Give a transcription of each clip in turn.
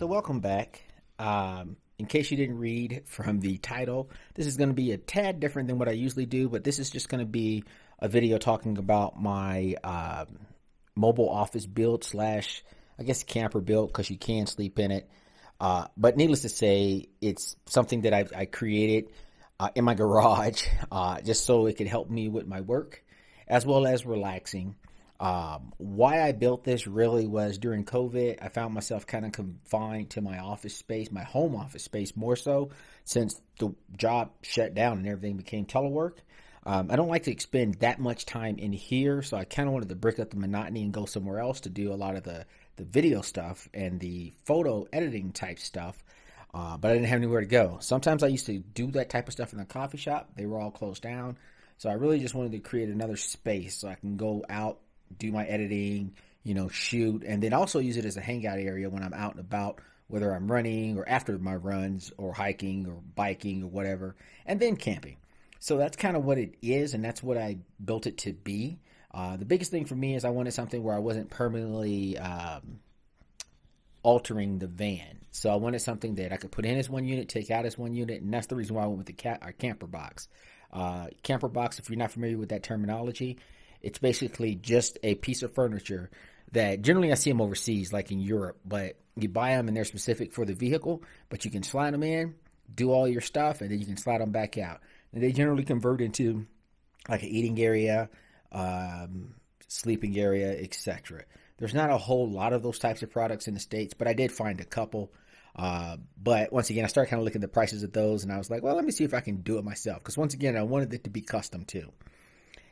So, welcome back. Um, in case you didn't read from the title, this is going to be a tad different than what I usually do, but this is just going to be a video talking about my um, mobile office build slash, I guess, camper build because you can sleep in it. Uh, but needless to say, it's something that I, I created uh, in my garage uh, just so it could help me with my work as well as relaxing. Um, why I built this really was during COVID, I found myself kind of confined to my office space, my home office space more so since the job shut down and everything became telework. Um, I don't like to expend that much time in here, so I kind of wanted to break up the monotony and go somewhere else to do a lot of the, the video stuff and the photo editing type stuff. Uh, but I didn't have anywhere to go. Sometimes I used to do that type of stuff in the coffee shop. They were all closed down. So I really just wanted to create another space so I can go out do my editing, you know, shoot, and then also use it as a hangout area when I'm out and about, whether I'm running or after my runs or hiking or biking or whatever, and then camping. So that's kind of what it is, and that's what I built it to be. Uh, the biggest thing for me is I wanted something where I wasn't permanently um, altering the van. So I wanted something that I could put in as one unit, take out as one unit, and that's the reason why I went with the ca- our camper box. Uh, camper box, if you're not familiar with that terminology, it's basically just a piece of furniture that generally I see them overseas, like in Europe, but you buy them and they're specific for the vehicle, but you can slide them in, do all your stuff, and then you can slide them back out. And they generally convert into like an eating area, um, sleeping area, etc. There's not a whole lot of those types of products in the States, but I did find a couple. Uh, but once again, I started kind of looking at the prices of those, and I was like, well, let me see if I can do it myself. Because once again, I wanted it to be custom too.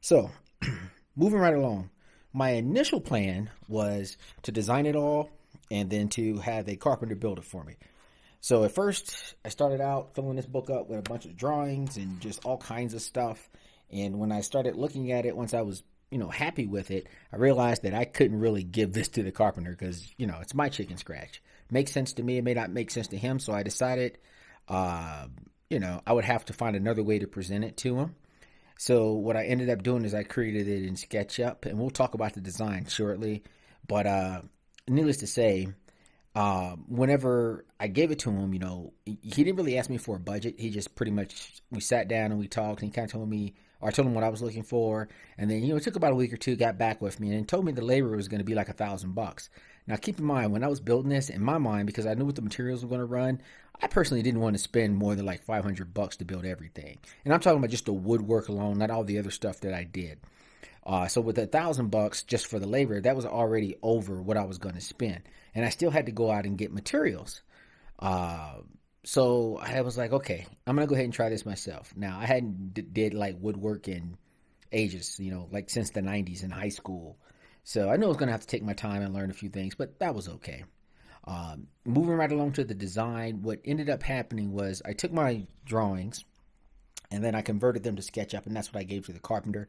So moving right along, my initial plan was to design it all and then to have a carpenter build it for me. So at first, I started out filling this book up with a bunch of drawings and just all kinds of stuff. And when I started looking at it, once I was you know happy with it, I realized that I couldn't really give this to the carpenter because you know it's my chicken scratch. Makes sense to me, it may not make sense to him. So I decided, uh, you know, I would have to find another way to present it to him. So what I ended up doing is I created it in SketchUp, and we'll talk about the design shortly. But uh, needless to say, uh, whenever I gave it to him, you know, he didn't really ask me for a budget. He just pretty much we sat down and we talked, and he kind of told me, or I told him what I was looking for, and then you know it took about a week or two, got back with me, and told me the labor was going to be like a thousand bucks. Now keep in mind when I was building this in my mind because I knew what the materials were going to run, I personally didn't want to spend more than like 500 bucks to build everything. And I'm talking about just the woodwork alone, not all the other stuff that I did. Uh, so with a thousand bucks just for the labor, that was already over what I was going to spend, and I still had to go out and get materials. Uh, so I was like, okay, I'm gonna go ahead and try this myself. Now I hadn't d- did like woodwork in ages, you know, like since the '90s in high school. So I knew I was gonna have to take my time and learn a few things, but that was okay. Um, moving right along to the design, what ended up happening was I took my drawings and then I converted them to SketchUp, and that's what I gave to the carpenter.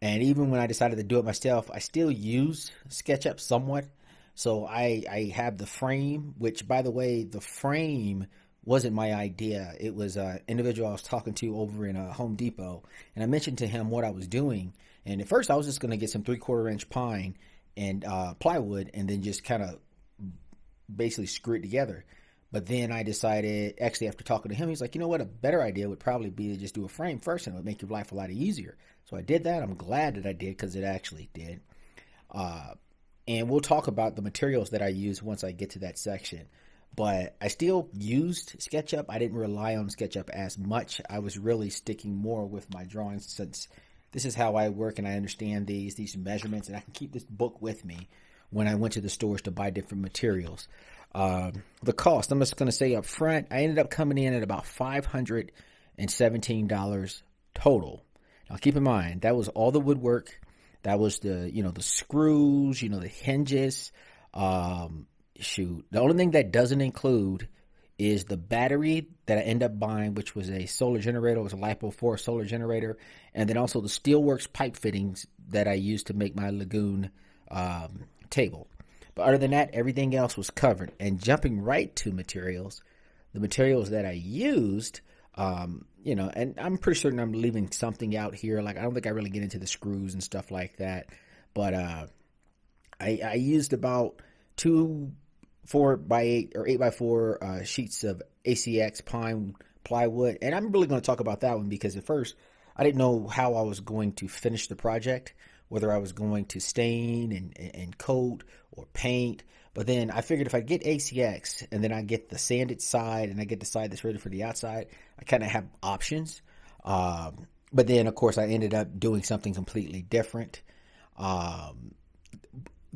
And even when I decided to do it myself, I still use SketchUp somewhat. So I, I have the frame, which by the way, the frame wasn't my idea. It was an individual I was talking to over in a uh, Home Depot, and I mentioned to him what I was doing. And at first, I was just going to get some three quarter inch pine and uh, plywood, and then just kind of basically screw it together. But then I decided, actually, after talking to him, he's like, you know what? A better idea would probably be to just do a frame first, and it would make your life a lot easier. So I did that. I'm glad that I did because it actually did. Uh, and we'll talk about the materials that I use once I get to that section. But I still used SketchUp. I didn't rely on SketchUp as much. I was really sticking more with my drawings since this is how I work and I understand these these measurements, and I can keep this book with me when I went to the stores to buy different materials. Uh, the cost, I'm just going to say up front, I ended up coming in at about $517 total. Now keep in mind, that was all the woodwork. That was the, you know, the screws, you know, the hinges. Um, shoot. The only thing that doesn't include is the battery that I end up buying, which was a solar generator. It was a LiPo 4 solar generator. And then also the Steelworks pipe fittings that I used to make my Lagun um, table. But other than that, everything else was covered. And jumping right to materials, the materials that I used, um, you know, and I'm pretty certain I'm leaving something out here. Like I don't think I really get into the screws and stuff like that. But uh, I, I used about two four by eight or eight by four uh, sheets of ACX pine plywood, and I'm really going to talk about that one because at first I didn't know how I was going to finish the project, whether I was going to stain and, and coat or paint. But then I figured if I get ACX and then I get the sanded side and I get the side that's ready for the outside, I kind of have options. Um, but then, of course, I ended up doing something completely different. Um,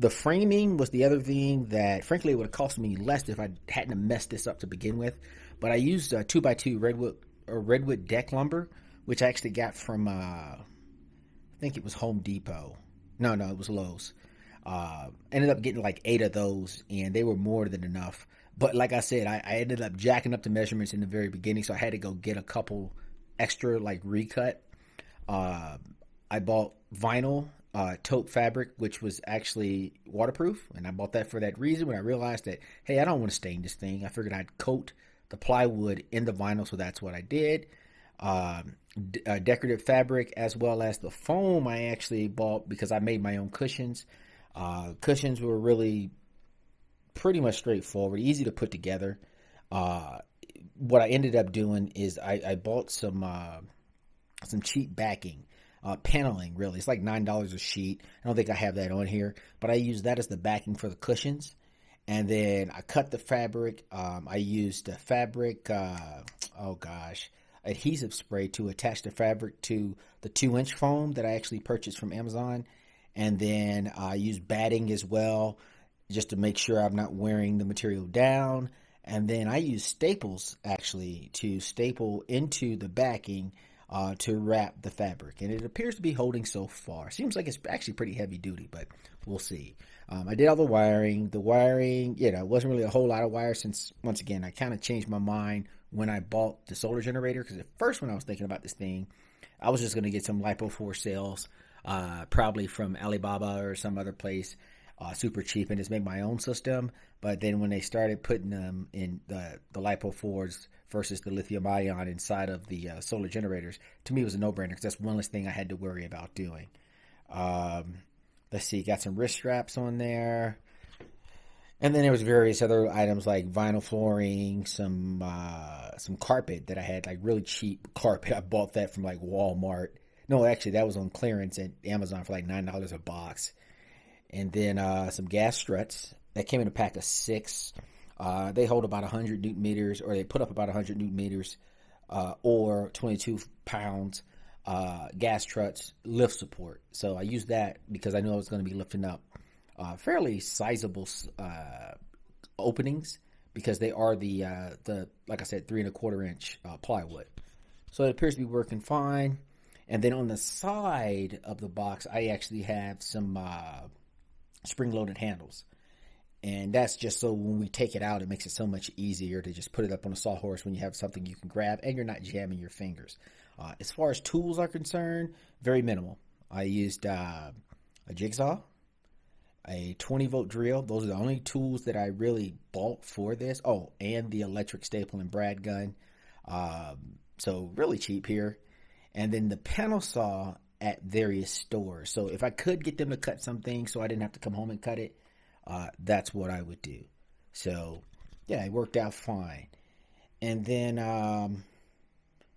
the framing was the other thing that, frankly, it would have cost me less if I hadn't messed this up to begin with. But I used a two by two redwood or redwood deck lumber, which I actually got from uh, I think it was Home Depot. No, no, it was Lowe's. Uh, ended up getting like eight of those, and they were more than enough. But like I said, I, I ended up jacking up the measurements in the very beginning, so I had to go get a couple extra like recut. Uh, I bought vinyl uh, taupe fabric, which was actually waterproof, and I bought that for that reason. When I realized that, hey, I don't want to stain this thing, I figured I'd coat the plywood in the vinyl, so that's what I did. Um, d- uh, decorative fabric as well as the foam I actually bought because I made my own cushions. Uh, cushions were really pretty much straightforward, easy to put together. Uh, what I ended up doing is I, I bought some uh, some cheap backing. Uh, paneling really. It's like nine dollars a sheet. I don't think i have that on here but i use that as the backing for the cushions. And then i cut the fabric. Um, i used the fabric uh, oh gosh adhesive spray to attach the fabric to the two inch foam that i actually purchased from amazon. And then i used batting as well just to make sure i'm not wearing the material down. And then I use staples actually to staple into the backing uh, to wrap the fabric. And it appears to be holding so far. Seems like it's actually pretty heavy duty, but we'll see. Um, I did all the wiring. The wiring, you know, wasn't really a whole lot of wire since, once again, I kind of changed my mind when I bought the solar generator. Because at first, when I was thinking about this thing, I was just going to get some LiPo4 cells, uh, probably from Alibaba or some other place uh, super cheap and just make my own system. But then when they started putting them in the the lipo fours versus the lithium ion inside of the uh, solar generators, to me it was a no brainer because that's one less thing I had to worry about doing. Um, let's see, got some wrist straps on there. And then there was various other items like vinyl flooring, some uh, some carpet that I had, like really cheap carpet. I bought that from like Walmart. No, actually, that was on clearance at Amazon for like nine dollars a box and then uh, some gas struts that came in a pack of six. Uh, they hold about 100 newton meters, or they put up about 100 newton meters, uh, or 22 pounds uh, gas struts lift support. So I used that because I knew I was going to be lifting up uh, fairly sizable uh, openings because they are the the like I said three and a quarter inch plywood. So it appears to be working fine. And then on the side of the box, I actually have some spring loaded handles. And that's just so when we take it out, it makes it so much easier to just put it up on a sawhorse when you have something you can grab and you're not jamming your fingers. Uh, as far as tools are concerned, very minimal. I used uh, a jigsaw, a 20 volt drill. Those are the only tools that I really bought for this. Oh, and the electric staple and brad gun. Um, so really cheap here. And then the panel saw at various stores. So if I could get them to cut something so I didn't have to come home and cut it, uh, that's what I would do. So yeah, it worked out fine. And then, um,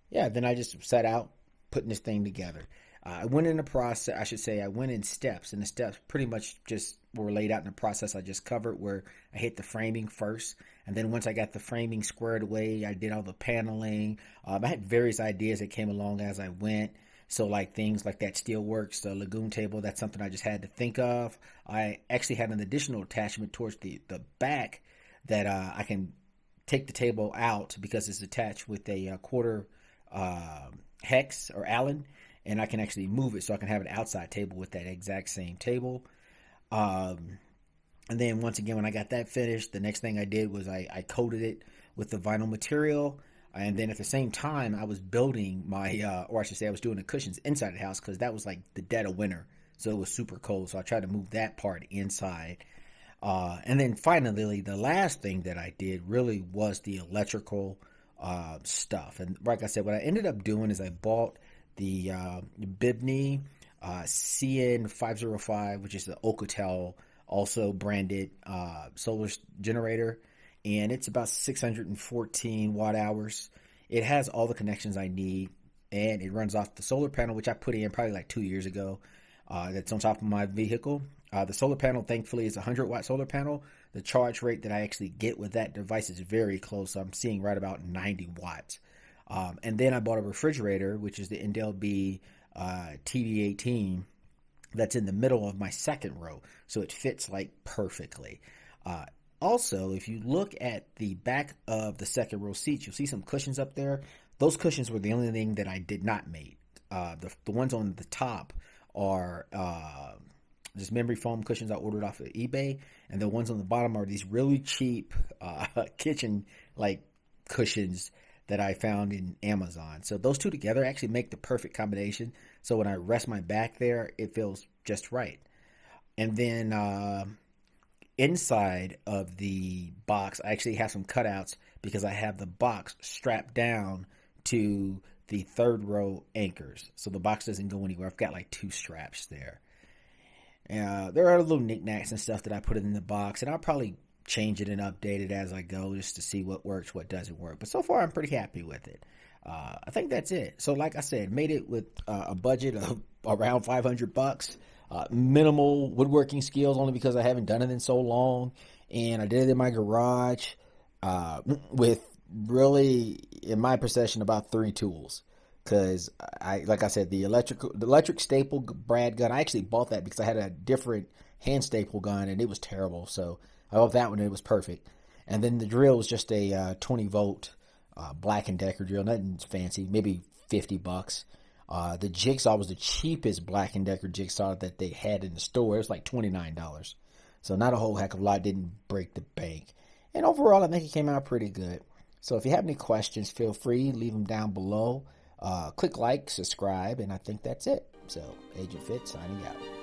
yeah, then I just set out putting this thing together. Uh, I went in the process, I should say, I went in steps, and the steps pretty much just were laid out in the process I just covered, where I hit the framing first. And then once I got the framing squared away, I did all the paneling. Um, I had various ideas that came along as I went. So like things like that Steelworks, the Lagun table, that's something I just had to think of. I actually had an additional attachment towards the, the back that uh, I can take the table out because it's attached with a, a uh, quarter uh, hex or Allen, and I can actually move it so I can have an outside table with that exact same table. Um, and then once again, when I got that finished, the next thing I did was I, I coated it with the vinyl material and then at the same time, I was building my, uh, or I should say, I was doing the cushions inside the house because that was like the dead of winter, so it was super cold. So I tried to move that part inside. Uh, and then finally, the last thing that I did really was the electrical uh, stuff. And like I said, what I ended up doing is I bought the uh, Bibene uh, CN505, which is the Alcatel also branded uh, solar generator, and it's about 614 watt hours. It has all the connections I need, and it runs off the solar panel, which I put in probably like two years ago. Uh, that's on top of my vehicle. Uh, the solar panel, thankfully, is a 100 watt solar panel. The charge rate that I actually get with that device is very close. So I'm seeing right about 90 watts. Um, and then I bought a refrigerator, which is the Indel B uh, TB18 that's in the middle of my second row. So it fits like perfectly. Uh, also, if you look at the back of the second row seats, you'll see some cushions up there. Those cushions were the only thing that I did not make. Uh, the, the ones on the top are uh, just memory foam cushions I ordered off of eBay, and the ones on the bottom are these really cheap uh, kitchen like cushions that I found in Amazon. So those two together actually make the perfect combination. So when I rest my back there, it feels just right. And then uh, inside of the box, I actually have some cutouts because I have the box strapped down to the third row anchors. So the box doesn't go anywhere. I've got like two straps there. Uh, there are little knickknacks and stuff that I put in the box, and I'll probably change it and update it as I go just to see what works, what doesn't work. But so far, I'm pretty happy with it. Uh, I think that's it. So, like I said, made it with uh, a budget of around 500 bucks. Uh, minimal woodworking skills only because I haven't done it in so long, and I did it in my garage uh, with really, in my possession, about three tools. Because I, like I said, the electric the electric staple brad gun. I actually bought that because I had a different hand staple gun and it was terrible. So I bought that one and it was perfect. And then the drill was just a uh, 20 volt uh, Black and Decker drill, nothing fancy, maybe 50 bucks. Uh, the jigsaw was the cheapest Black and Decker jigsaw that they had in the store. It was like $29. So not a whole heck of a lot. Didn't break the bank. And overall, I think it came out pretty good. So if you have any questions, feel free, leave them down below. Uh, click like, subscribe, and I think that's it. So Agent Fitz signing out.